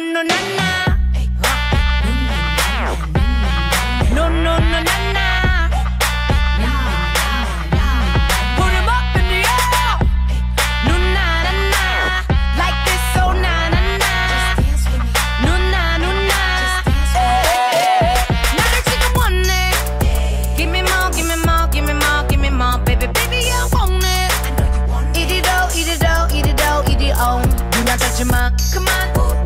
no, no, no, no.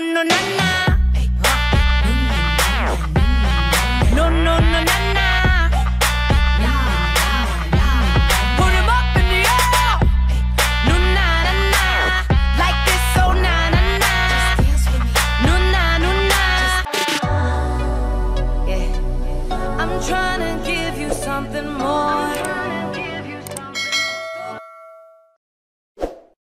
no, no, no, no.